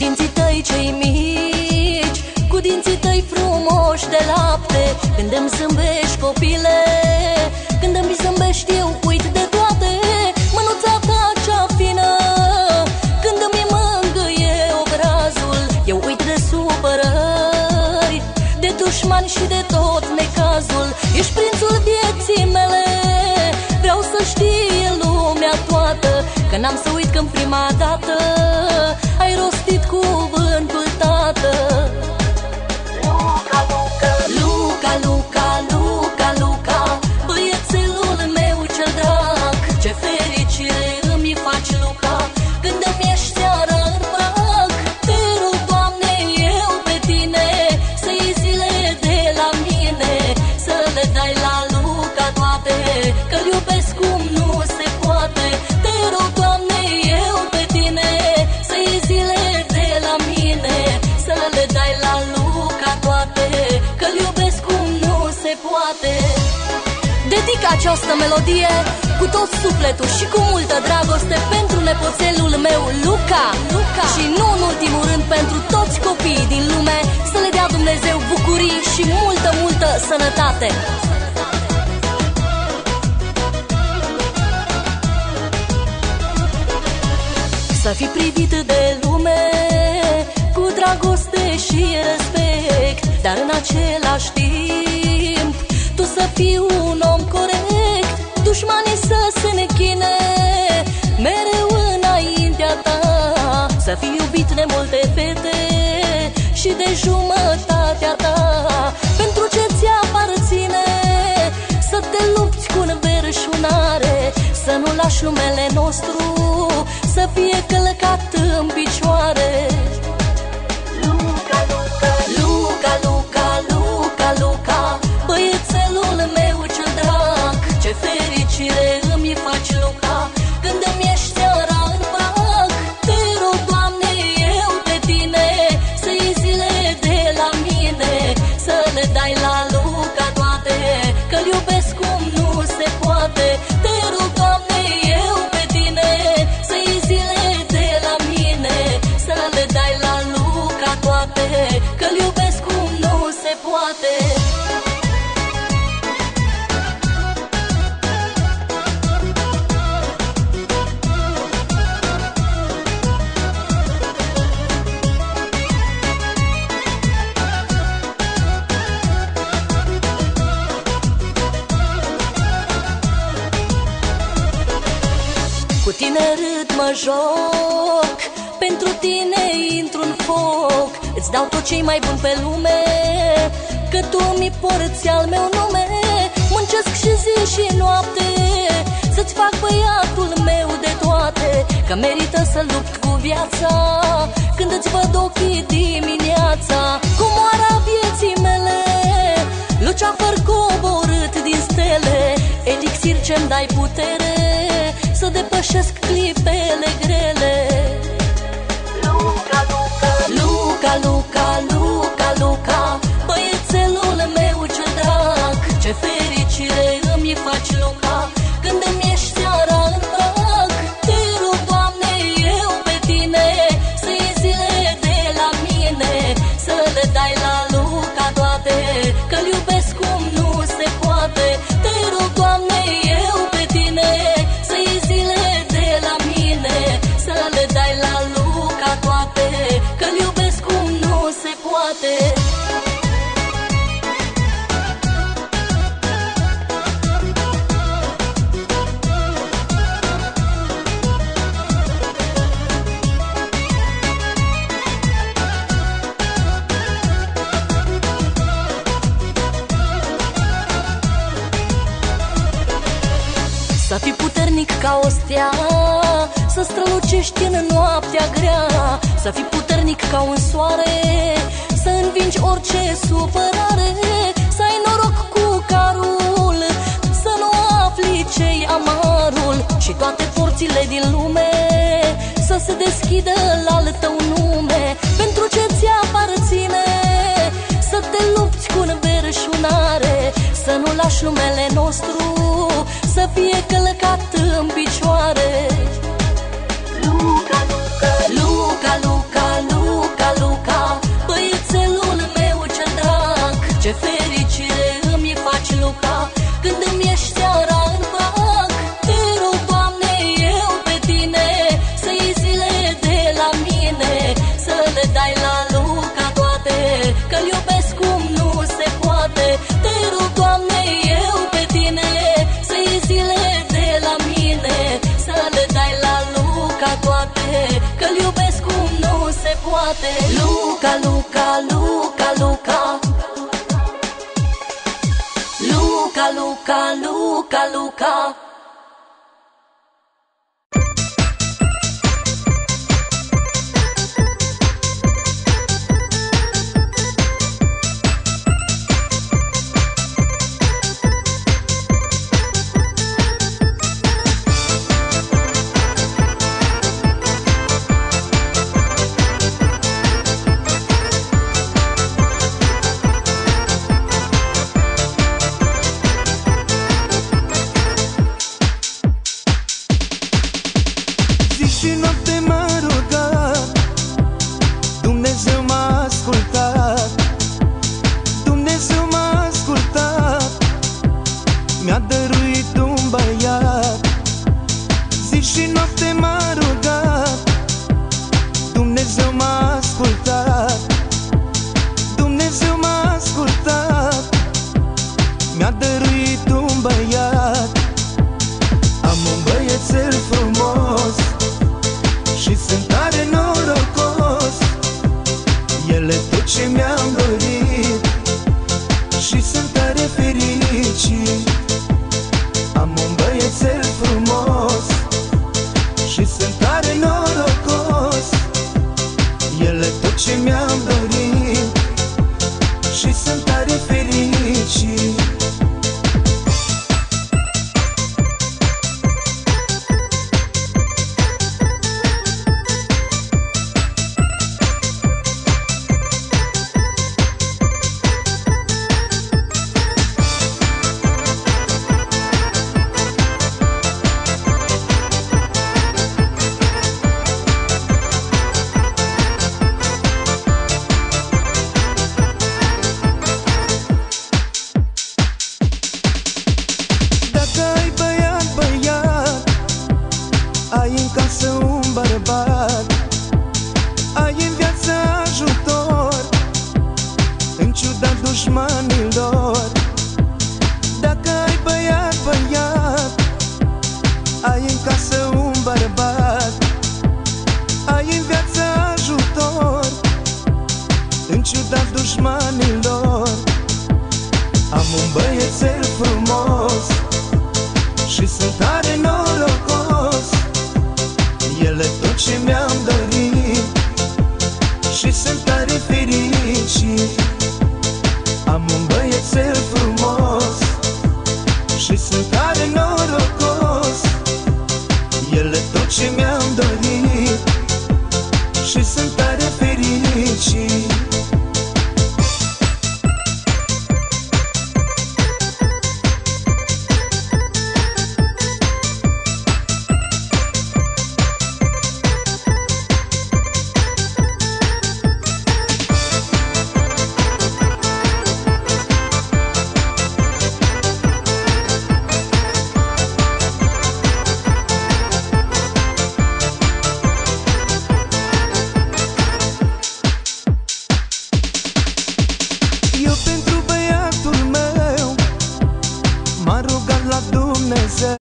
ochii cei mici Cu dinții tăi frumoși de lapte Când îmi zâmbești copile Când îmi zâmbești eu uit de toate Mânuța ta cea fină Când îmi mângâie obrazul Eu uit de supărări De dușmani și de tot necazul Ești prințul vieții mele Vreau să știe lumea toată Că n-am să uit se poate Dedic această melodie cu tot sufletul și cu multă dragoste pentru nepoțelul meu, Luca. Luca. Și nu în ultimul rând pentru toți copiii din lume să le dea Dumnezeu bucurii și multă, multă sănătate. Să fii privit de lume cu dragoste și respect Dar în același timp tu să fii un om corect Dușmanii să se nechine mereu înaintea ta Să fii iubit de multe fete și de jumătatea ta. Pentru ce ți aparține să te lupți cu înverșunare Să nu lași numele nostru să fie călcat în picioare Cu tine râd mă joc. Pentru tine intru în foc Îți dau tot ce mai bun pe lume. Că tu mi porți al meu nume Muncesc și zi și noapte. Să-ți fac băiatul meu de toate Că merită să lupt cu viața. Când îți văd ochii dimineața Cu moara vieții mele Luceafăr coborât din stele. Elixir ce-mi dai putere. Să depășesc clipele grele se poate Să fii puternic ca o stea Să strălucești în noaptea grea Să fii puternic ca un soare Să învingi orice supărare Să ai noroc cu carul Să nu afli ce-i amarul Și toate porțile din lume Să se deschidă la al tău nume. Pentru ce ți aparține Să te lupți cu înverșunare Să nu lași numele nostru Să fie călcat în picioare? Luca, Luca, Luca, Luca, Luca, Luca frate Luca, Luca, Luca, Luca. Luca, Luca, Luca, Luca. si no te ele tot ce mi-am dorit Și sunt tare fericit. Am un băiețel frumos Și sunt tare norocos. Ele tot ce mi-am dorit Și sunt tare fericit.